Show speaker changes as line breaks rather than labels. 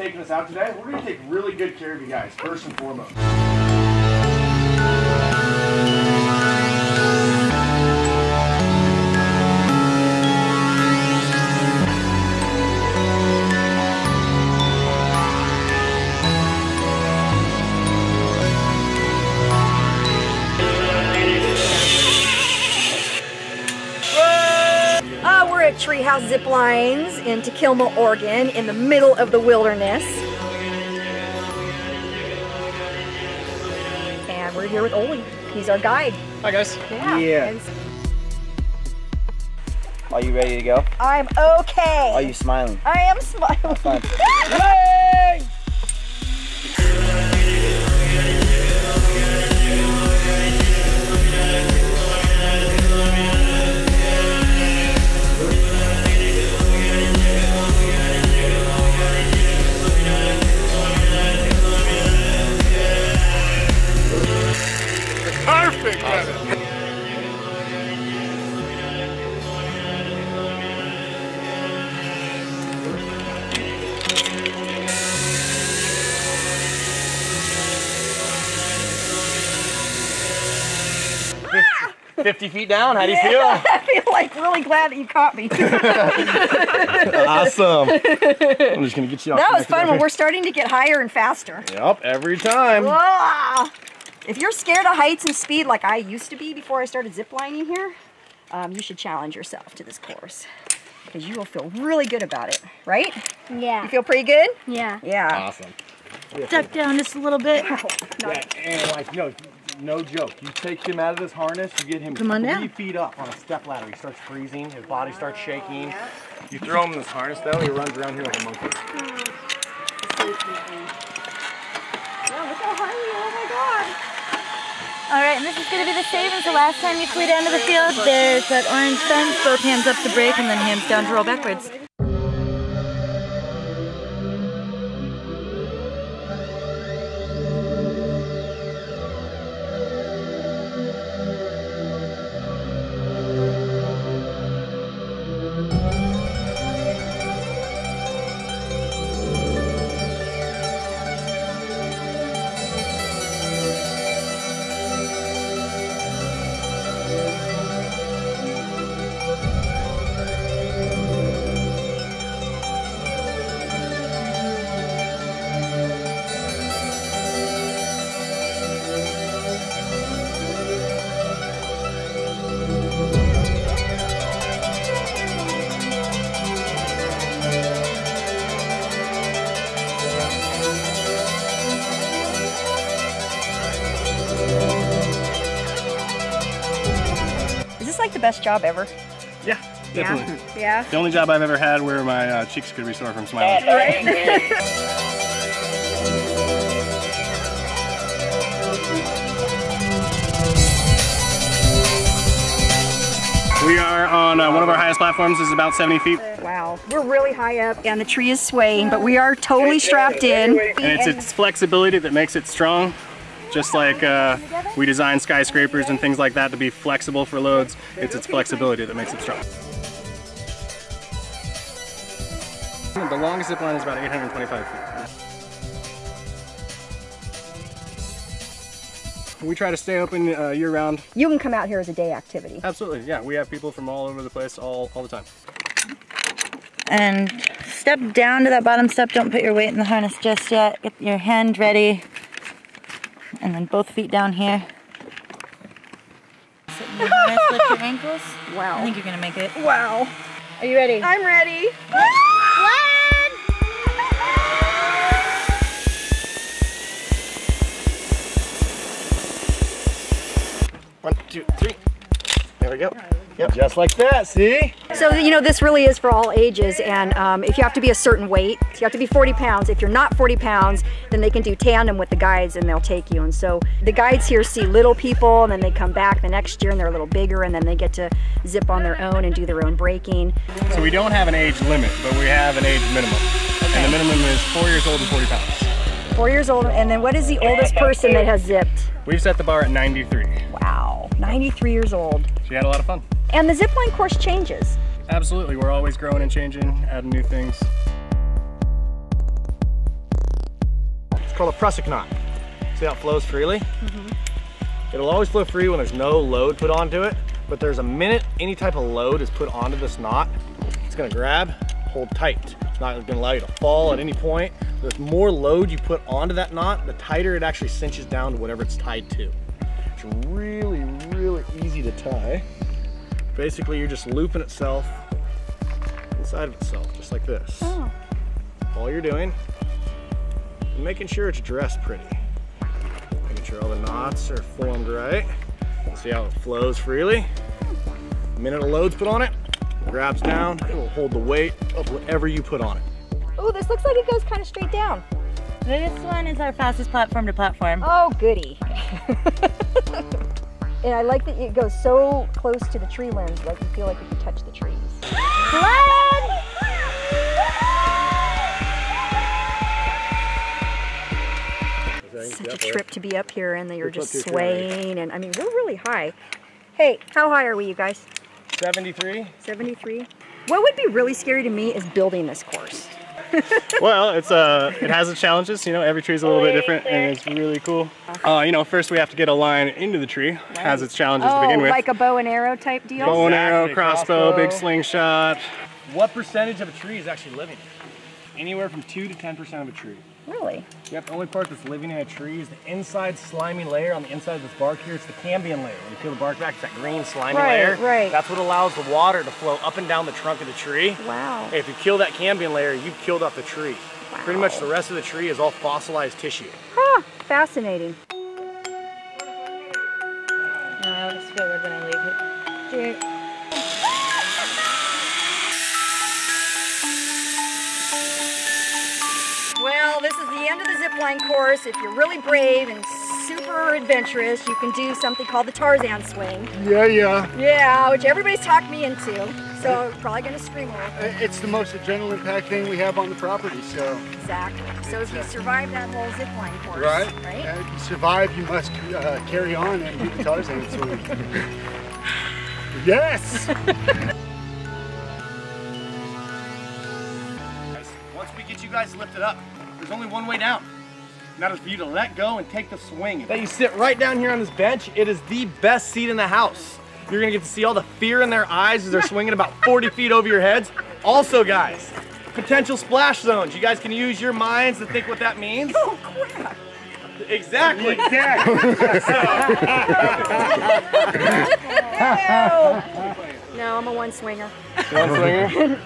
taking us out today. We're going to take really good care of you guys, first and foremost.
Treehouse Zip Lines in Takilma, Oregon, in the middle of the wilderness. And we're here with Oli. He's our guide.
Hi guys.
Yeah.
Yeah. Are you ready to go?
I'm okay.
Are you smiling?
I am smiling.
50 feet down. How do you yeah, feel?
I feel like really glad that you caught me.
awesome. I'm just going to get you off.
That was fun when we're starting to get higher and faster.
Yep, every time.
Whoa. If you're scared of heights and speed like I used to be before I started ziplining here, um, you should challenge yourself to this course because you will feel really good about it, right?
Yeah.
You feel pretty good?
Yeah.
Yeah.
Awesome.
Duck down just a little bit.
Oh, yeah, and like, no joke. You take him out of this harness, you get him
Come on
three
down.
feet up on a step ladder. He starts freezing, his body starts shaking. You throw him in this harness though, he runs around here like a monkey.
All right, and this is going to be the same as the last time you flew down to the field. There's that orange fence, both hands up to brake, and then hands down to roll backwards.
The best job ever?
Yeah. Definitely.
Yeah.
The only job I've ever had where my uh, cheeks could be sore from smiling. We are on uh, one of our highest platforms. This is about 70 feet,
Wow. We're really high up and the tree is swaying, but we are totally strapped in.
and it's its flexibility that makes it strong. Just like uh, we design skyscrapers and things like that to be flexible for loads, it's its flexibility that makes it strong. The longest zip line is about 825 feet. We try to stay open uh, year round.
You can come out here as a day activity.
Absolutely, yeah. We have people from all over the place all, all the time.
And step down to that bottom step. Don't put your weight in the harness just yet. Get your hand ready. And then both feet down here. Sit in the harness, lift your ankles. I think you're gonna make it.
Wow.
Are you ready?
I'm ready.
One, two, three. There we go. Yep, just like that, see?
So, you know, this really is for all ages, and um, if you have to be a certain weight, you have to be 40 pounds. If you're not 40 pounds, then they can do tandem with the guides and they'll take you. And so the guides here see little people, and then they come back the next year and they're a little bigger, and then they get to zip on their own and do their own braking.
So we don't have an age limit, but we have an age minimum. And the minimum is four years old and 40 pounds.
Four years old, and then what is the oldest person that has zipped?
We've set the bar at 93.
Wow, 93 years old.
She had a lot of fun.
And the zipline course changes.
Absolutely, we're always growing and changing, adding new things.
It's called a prusik knot. See how it flows freely? Mm -hmm. It'll always flow free when there's no load put onto it, but there's a minute any type of load is put onto this knot, it's gonna grab, hold tight. It's not gonna allow you to fall at any point. The more load you put onto that knot, the tighter it actually cinches down to whatever it's tied to. It's really, really easy to tie. Basically, you're just looping itself inside of itself, just like this.
Oh.
All you're doing is making sure it's dressed pretty. Making sure all the knots are formed right. See how it flows freely? The minute a load's put on it, it grabs down, it will hold the weight of whatever you put on it.
Oh, this looks like it goes kind of straight down.
This one is our fastest platform to platform.
Oh, goody. and I like that it goes so close to the tree limbs, like you feel like you can touch the trees. Such a trip to be up here and you're just
up here, Charlie.
swaying and I mean, we're really high. Hey, how high are we, you guys?
73?
73? What would be really scary to me is building this course.
Well, it's uh, it has its challenges. You know, every tree is a little bit different, and it's really cool. Uh, you know, first we have to get a line into the tree. Has its challenges to
Oh,
begin with.
like a bow and arrow type deal?
Bow and arrow,
Exactly,
crossbow, big slingshot.
What percentage of a tree is actually living? Anywhere from 2 to 10% of a tree.
Really?
Yep, the only part that's living in a tree is the inside slimy layer on the inside of this bark here. It's the cambium layer. When you peel the bark back, it's that green slimy
Right,
layer.
right.
That's what allows the water to flow up and down the trunk of the tree.
Wow.
If you kill that cambium layer, you've killed off the tree. Wow. Pretty much the rest of the tree is all fossilized tissue.
Huh, fascinating.
No, I always feel weird when I leave it.
Well, zip line course. If you're really brave and super adventurous, you can do something called the Tarzan swing.
Yeah, yeah.
Yeah, which everybody's talked me into. So probably gonna scream a little.
It's the most adrenaline packed thing we have on the property, so.
Exactly. So if you survive that whole zip line course,
Right?
Right?
And if you survive, you must uh, carry on and do the Tarzan swing. yes!
Once we get you guys lifted up, there's only one way down. And that is for you to let go and take the swing. That you sit right down here on this bench. It is the best seat in the house. You're gonna get to see all the fear in their eyes as they're swinging about 40 feet over your heads. Also, guys, potential splash zones. You guys can use your minds to think what that means.
Oh crap!
Exactly.
No. no, I'm a one swinger.
One swinger.